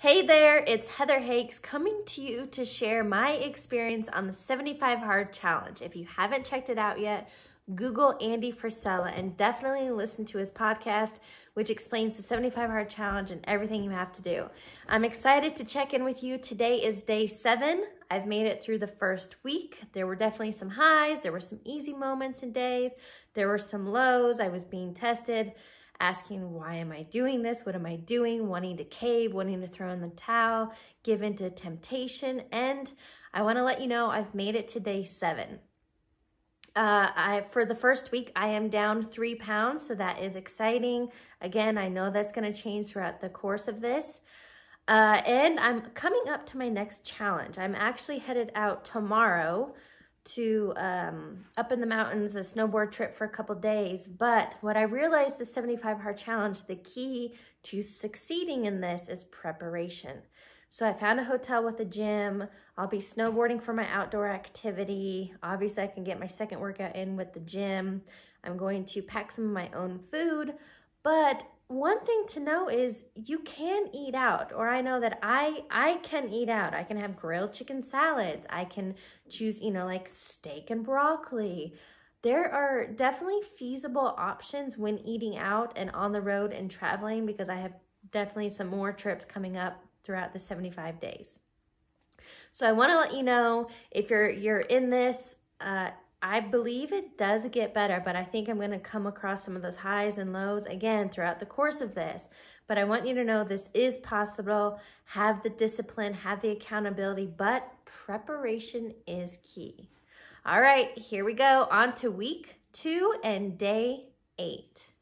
Hey there, it's Heather Hakes coming to you to share my experience on the 75 Hard Challenge. If you haven't checked it out yet, Google Andy Frisella and definitely listen to his podcast, which explains the 75 Hard Challenge and everything you have to do. I'm excited to check in with you. Today is day seven. I've made it through the first week. There were definitely some highs, there were some easy moments and days, there were some lows. I was being tested asking, why am I doing this? What am I doing? Wanting to cave, wanting to throw in the towel, give into temptation. And I want to let you know I've made it to day seven. Uh, I, for the first week, I am down three pounds, so that is exciting. Again, I know that's going to change throughout the course of this. Uh, and I'm coming up to my next challenge. I'm actually headed out tomorrow to um, up in the mountains, a snowboard trip for a couple days. But what I realized the 75 Hard Challenge, the key to succeeding in this is preparation. So I found a hotel with a gym. I'll be snowboarding for my outdoor activity. Obviously, I can get my second workout in with the gym. I'm going to pack some of my own food, but one thing to know is you can eat out or i know that i i can eat out. I can have grilled chicken salads. I can choose you know like steak and broccoli. There are definitely feasible options when eating out and on the road and traveling because i have definitely some more trips coming up throughout the 75 days. So i want to let you know if you're you're in this uh, I believe it does get better, but I think I'm going to come across some of those highs and lows again throughout the course of this. But I want you to know this is possible. Have the discipline, have the accountability, but preparation is key. All right, here we go on to week two and day eight.